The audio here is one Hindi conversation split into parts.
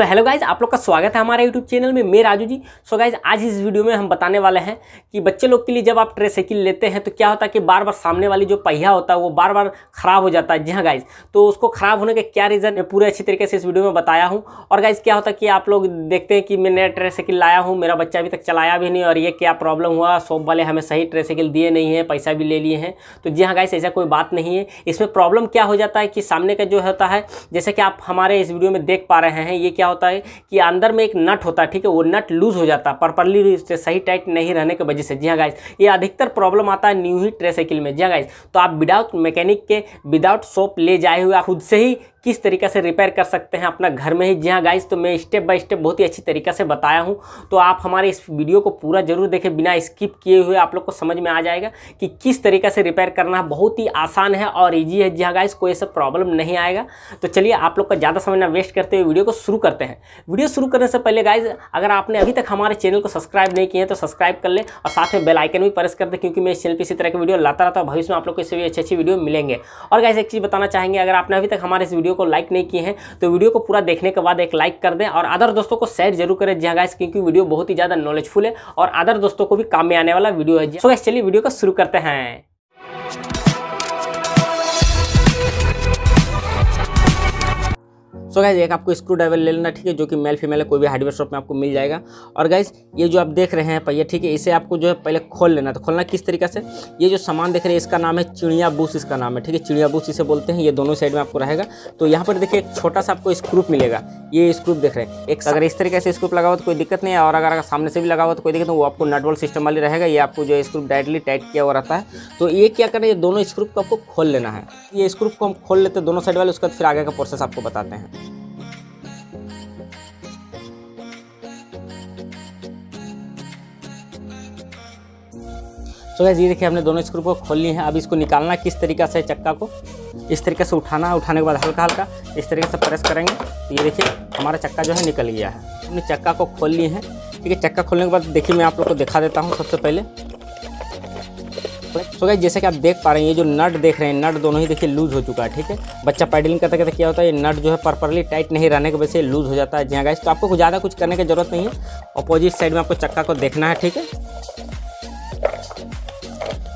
सो हेलो गाइज़ आप लोग का स्वागत है हमारे यूट्यूब चैनल में। मैं Raju ji. So so guys आज इस वीडियो में हम बताने वाले हैं कि बच्चे लोग के लिए जब आप ट्रेसाइकिल लेते हैं तो क्या होता है कि बार बार सामने वाली जो पहिया होता है, वो बार बार ख़राब हो जाता है। जी हाँ गाइज़ तो उसको ख़राब होने के क्या रीज़न मैं पूरे अच्छी तरीके से इस वीडियो में बताया हूँ। और गाइज़ क्या होता है कि आप लोग देखते हैं कि मैं नया ट्रे साइकिल लाया हूँ, मेरा बच्चा अभी तक चलाया भी नहीं, और ये क्या प्रॉब्लम हुआ? शॉप वाले हमें सही ट्रेसाइकिल दिए नहीं है, पैसा भी ले लिए हैं। तो जी हाँ गाइज़ ऐसा कोई बात नहीं है। इसमें प्रॉब्लम क्या हो जाता है कि सामने का जो होता है, जैसे कि आप हमारे इस वीडियो में देख पा रहे हैं, ये क्या होता है कि अंदर में एक नट होता है, ठीक है? वो नट लूज हो जाता है, प्रॉपरली सही टाइट नहीं रहने की वजह से। जी हाँ गाइस ये अधिकतर प्रॉब्लम आता है न्यू ही ट्रेसाइकिल में। जी हाँ गाइस तो आप विदाउट मैकेनिक के, विदाउट सोप ले जाए हुए खुद से ही किस तरीके से रिपेयर कर सकते हैं अपना घर में ही? जी हाँ गाइस तो मैं स्टेप बाय स्टेप बहुत ही अच्छी तरीके से बताया हूँ। तो आप हमारे इस वीडियो को पूरा ज़रूर देखें, बिना स्किप किए हुए आप लोग को समझ में आ जाएगा कि किस तरीके से रिपेयर करना बहुत ही आसान है और ईजी है। जी हाँ गाइस कोई ऐसा प्रॉब्लम नहीं आएगा। तो चलिए, आप लोग का ज़्यादा समय ना वेस्ट करते हुए वीडियो को शुरू करते हैं। वीडियो शुरू करने से पहले गाइज़ अगर आपने अभी तक हमारे चैनल को सब्सक्राइब नहीं किए हैं तो सब्सक्राइब कर ले और साथ में बेल आइकन भी प्रेस कर दे, क्योंकि मैं इस चैनल पर इसी तरह की वीडियो लाता रहता हूँ। भविष्य में आप लोग को इससे भी अच्छी अच्छी वीडियो मिलेंगे। और गाइज़ एक चीज़ बताना चाहेंगे, अगर आपने अभी तक हमारे इस वीडियो को लाइक नहीं किए हैं तो वीडियो को पूरा देखने के बाद एक लाइक कर दें और अदर दोस्तों को शेयर ज़रूर करें जी गाइस क्योंकि वीडियो बहुत ही ज़्यादा नॉलेजफुल है और अदर दोस्तों को भी काम में आने वाला वीडियो है सो चलिए वीडियो को शुरू करते हैं। सो गाइज़ एक आपको स्क्रू ड्राइवर ले लेना, ठीक है, जो कि मेल फीमेल कोई भी हार्डवेयर शॉप में आपको मिल जाएगा। और गाइज़ ये जो आप देख रहे हैं पहिया ठीक है, इसे आपको जो है पहले खोल लेना तो खोलना किस तरीके से? ये जो सामान देख रहे हैं, इसका नाम है चिड़िया बूस, इसका नाम है, ठीक है, चिड़िया बूस इसे बोलते हैं, ये दोनों साइड में आपको रहेगा। तो यहाँ पर देखिए, एक छोटा सा आपको स्क्रूप मिलेगा, ये स्क्रूप देख रहे हैं। एक अगर इस तरीके से स्क्रूप लगा हुआ तो कोई दिक्कत नहीं है, और अगर सामने से भी लगा हुआ तो कोई दिक्कत नहीं, वो आपको नटवल सिस्टम वाली रहेगा, ये आपको जो स्क्रूप डायरेक्टली टाइट किया हुआ रहता है। तो ये क्या करें ये दोनों स्क्रूप को आपको खोल लेना है। ये स्क्रूप को हम खोल लेते हैं दोनों साइड वाले, उसके बाद फिर आगे का प्रोसेस आपको बताते हैं। तो गैस ये देखिए, हमने दोनों स्क्रू को खोल लिए हैं। अब इसको निकालना किस तरीके से चक्का को? इस तरीके से उठाना, उठाने के बाद हल्का हल्का इस तरीके से प्रेस करेंगे। तो ये देखिए, हमारा चक्का जो है निकल गया है। हमने चक्का को खोल लिए हैं। ठीक है, चक्का खोलने के बाद देखिए, मैं आप लोग को दिखा देता हूँ सबसे पहले। तो गैस जैसे कि आप देख पा रहे हैं, ये जो नट देख रहे हैं, नट दोनों ही देखिए लूज हो चुका है, ठीक है? बच्चा पैडलिंग करते करते क्या होता है, ये नट जो है प्रॉपरली टाइट नहीं रहने की वजह से लूज हो जाता है। जी हाँ तो आपको ज़्यादा कुछ करने की ज़रूरत नहीं है। अपोजिट साइड में आपको चक्का को देखना है, ठीक है?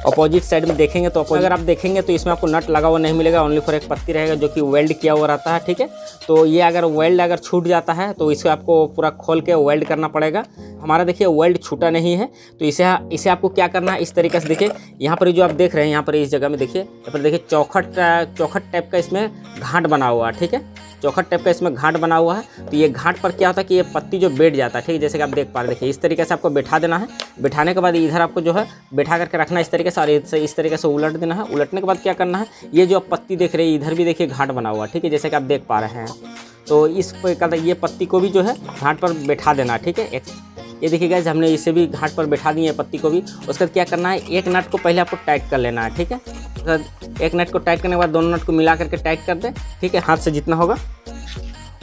अपोजिट साइड में देखेंगे तो अगर आप देखेंगे तो इसमें आपको नट लगा हुआ नहीं मिलेगा ओनली फॉर एक पत्ती रहेगा जो कि वेल्ड किया हुआ रहता है, ठीक है? तो ये अगर वेल्ड अगर छूट जाता है तो इसे आपको पूरा खोल के वेल्ड करना पड़ेगा। हमारा देखिए वेल्ड छूटा नहीं है तो इसे इसे आपको क्या करना है? इस तरीके से देखिए, यहाँ पर जो आप देख रहे हैं, यहाँ पर इस जगह में देखिए, यहाँ पर देखिए चौखट चौखट टाइप का इसमें घाट बना हुआ है, ठीक है? चौखट टाइप का इसमें घाट बना हुआ है तो ये घाट पर क्या होता है कि ये पत्ती जो बैठ जाता है, ठीक है? जैसे कि आप देख पा रहे देखिए, इस तरीके से आपको बैठा देना है, बैठाने के बाद इधर आपको जो है, बैठा करके रखना इस तरीके से, और इस तरीके से उलट देना है, उलटने के बाद क्या करना है, ये जो आप पत्ती देख रहे हैं, इधर भी देखिए घाट बना हुआ है, ठीक है? जैसे कि आप देख पा रहे हैं तो इस ये पत्ती को भी जो है, घाट पर बैठा देना ठीक है? ये देखिए गैस हमने इसे भी घाट पर बैठा दिए पत्ती को भी। उसके बाद क्या करना है, एक नट को पहले आपको टाइट कर लेना है, ठीक है? एक नट को टाइट करने के बाद दोनों नट को मिला करके टाइट कर दे, ठीक है? हाथ से जितना होगा।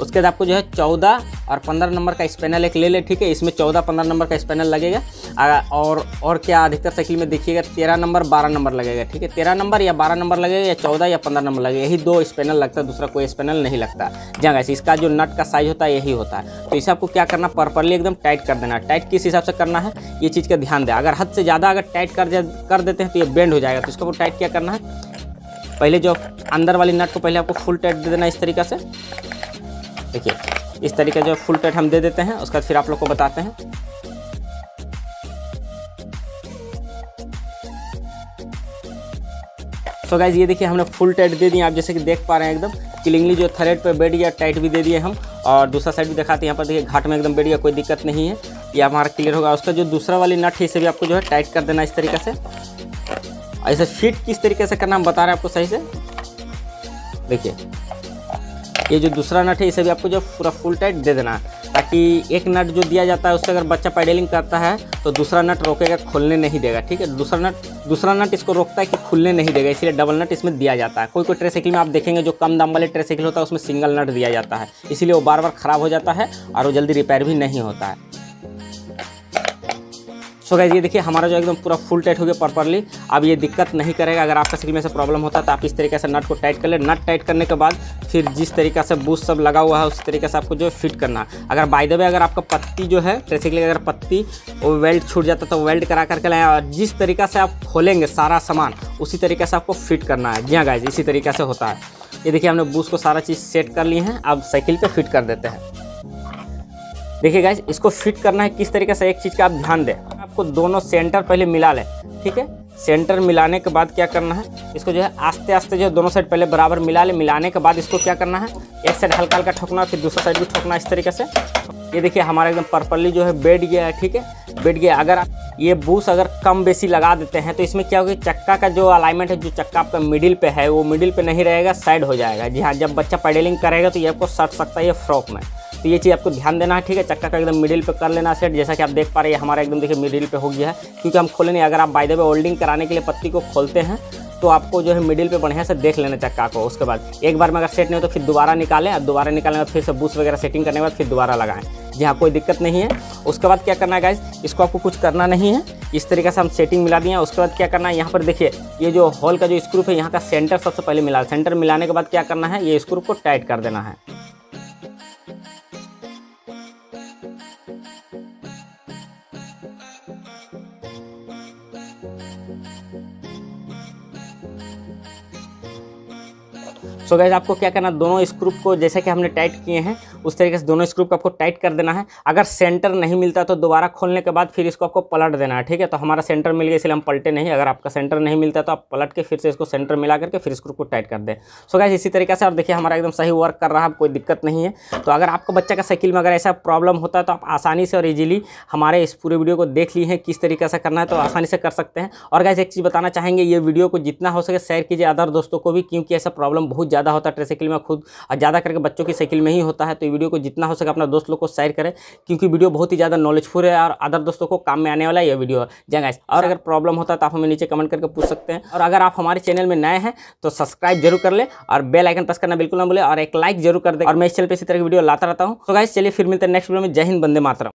उसके बाद आपको जो है चौदह और पंद्रह नंबर का स्पेनल एक ले ले, ठीक है? इसमें चौदह, पंद्रह नंबर का स्पेनल लगेगा। और और क्या अधिकतर साइकिल में देखिएगा, तेरह नंबर, बारह नंबर लगेगा, ठीक है? तेरह नंबर या बारह नंबर लगेगा या चौदह या पंद्रह नंबर लगेगा, यही दो स्पेनल लगता है, दूसरा कोई स्पेनल नहीं लगता। जहाँ ऐसे इसका जो नट का साइज़ होता है, यही होता है। तो इसे आपको क्या करना प्रॉपरली एकदम टाइट कर देना टाइट किस हिसाब से करना है, ये चीज़ का ध्यान दें। अगर हद से ज़्यादा अगर टाइट कर कर देते हैं तो ये बेंड हो जाएगा। तो इसको टाइट क्या करना है, पहले जो अंदर वाली नट को पहले आपको फुल टाइट दे देना इस तरीके से। देखिए, इस तरीके जो फुल टाइट हम दे देते हैं, उसके बाद फिर आप लोग को बताते हैं। तो गाइज़ ये देखिए, हमने फुल टाइट दे दिए। आप जैसे कि देख पा रहे हैं एकदम क्लिंगली जो थ्रेड पे बैठ गया टाइट भी दे दिए हम। और दूसरा साइड भी दिखाते हैं। यहाँ पर देखिए, घाट में एकदम बैठ गया, कोई दिक्कत नहीं है। ये हमारा क्लियर होगा। उसका जो दूसरा वाली नट है, इसे भी आपको जो है टाइट कर देना इस तरीके से। ऐसे फिट किस तरीके से करना हम बता रहे हैं आपको सही से। देखिए ये जो दूसरा नट है, इसे भी आपको जो पूरा फुल टाइट दे देना है, ताकि एक नट जो दिया जाता है, उससे अगर बच्चा पैडलिंग करता है तो दूसरा नट रोकेगा, खुलने नहीं देगा, ठीक है? दूसरा नट दूसरा नट इसको रोकता है कि खुलने नहीं देगा, इसलिए डबल नट इसमें दिया जाता है। कोई कोई ट्रेसाइकिल में आप देखेंगे, जो कम दाम वाले ट्रेसाइकिल होता है, उसमें सिंगल नट दिया जाता है। इसीलिए वो बार बार ख़राब हो जाता है और वो जल्दी रिपेयर भी नहीं होता है। सो गाइज़ ये देखिए, हमारा जो एकदम पूरा फुल टाइट हो गया प्रॉपरली अब ये दिक्कत नहीं करेगा। अगर आपका साइकिल में से प्रॉब्लम होता है तो आप इस तरीके से नट को टाइट कर ले। नट टाइट करने के बाद फिर जिस तरीके से बूस्ट सब लगा हुआ है, उस तरीके से आपको जो है फिट करना। अगर बाय द वे अगर आपका पत्ती जो है ट्रेसिकल अगर पत्ती वो वेल्ट छूट जाता तो वेल्ट करा करके लाए। और जिस तरीके से आप खोलेंगे सारा सामान, उसी तरीके से आपको फिट करना है। जी हाँ गाइज़ इसी तरीके से होता है। ये देखिए, हमने बूस्ट को सारा चीज़ सेट कर लिए हैं। अब साइकिल पे फिट कर देते हैं। देखिए गाइज़ इसको फिट करना है किस तरीके से? एक चीज़ का आप ध्यान दें। आपको दोनों सेंटर पहले मिला लें, ठीक है? सेंटर मिलाने के बाद क्या करना है? इसको जो है आस्ते आस्ते जो है दोनों साइड पहले बराबर मिला ले। मिलाने के बाद इसको क्या करना है? एक साइड हल्का हल्का ठोकना फिर दूसरा साइड भी ठोकना इस तरीके से। ये देखिए हमारा एकदम पर्पली जो है बैठ गया है, ठीक है? बैठ गया। अगर ये बूस अगर कम बेसी लगा देते हैं तो इसमें क्या होगा? चक्का का जो अलाइनमेंट है, जो चक्का आपका मिडिल पे है, वो मिडिल पे नहीं रहेगा साइड हो जाएगा। जी हाँ जब बच्चा पेडलिंग करेगा तो ये आपको सट सकता है ये फ्रॉक में। तो ये चीज़ आपको ध्यान देना है, ठीक है? चक्का का एकदम मिडिल पे कर लेना सेट जैसा कि आप देख पा रहे हैं, हमारा एकदम देखिए मिडिल पे हो गया है। क्योंकि हम खोले नहीं अगर आप बाय द वे कराने के लिए पत्ती को खोलते हैं तो आपको जो है मिडिल पे बढ़िया से देख लेना चक्का को। उसके बाद एक बार में अगर सेट नहीं हो तो फिर दोबारा निकालें, और दोबारा निकालने के बाद फिर से बूस वगैरह सेटिंग करने के बाद फिर दोबारा लगाएँ। जी हाँ कोई दिक्कत नहीं है। उसके बाद क्या करना है गाइज़ इसको आपको कुछ करना नहीं है। इस तरीके से हम सेटिंग मिला दिए उसके बाद क्या करना है? यहाँ पर देखिए, ये जो हॉल का जो स्क्रूप है, यहाँ का सेंटर सबसे पहले मिला। सेंटर मिलाने के बाद क्या करना है? ये स्क्रूप को टाइट कर देना है। सो गैस आपको क्या करना दोनों स्क्रूप को जैसे कि हमने टाइट किए हैं उस तरीके से दोनों स्क्रू को आपको टाइट कर देना है। अगर सेंटर नहीं मिलता तो दोबारा खोलने के बाद फिर इसको आपको पलट देना है, ठीक है? तो हमारा सेंटर मिल गया, इसलिए हम पलटे नहीं। अगर आपका सेंटर नहीं मिलता तो आप पलट के फिर से इसको सेंटर मिला करके फिर स्क्रू को टाइट कर दें। सो गैस इसी तरीके से आप देखिए हमारा एकदम सही वर्क कर रहा है कोई दिक्कत नहीं है। तो अगर आपका बच्चा का साइकिल में अगर ऐसा प्रॉब्लम होता है तो आप आसानी से और ईजिली हमारे इस पूरे वीडियो को देख ली है किस तरीके से करना है तो आसानी से कर सकते हैं। और गैस एक चीज़ बताना चाहेंगे, ये वीडियो को जितना हो सके शेयर कीजिए अदर दोस्तों को भी, क्योंकि ऐसा प्रॉब्लम बहुत ज़्यादा होता है ट्रेसाइकिल में खुद और ज़्यादा करके बच्चों की साइकिल में ही होता है तो वीडियो को जितना हो सके अपना दोस्त लोग को शेयर करें, क्योंकि वीडियो बहुत ही ज़्यादा नॉलेजफुल है और अदर दोस्तों को काम में आने वाला यह वीडियो। है गाइस और अगर प्रॉब्लम होता है तो आप हमें नीचे कमेंट करके पूछ सकते हैं। और अगर आप हमारे चैनल में नए हैं तो सब्सक्राइब ज़रूर कर ले और बेल आइकन प्रेस करना बिल्कुल ना बोले और एक लाइक ज़रूर कर दे। और मैं इस चैनल पर इसी तरह की वीडियो लाता रहता हूँ। तो गाइस चलिए फिर मिलते हैं नेक्स्ट वीडियो में। जय हिंद बंदे मातरम।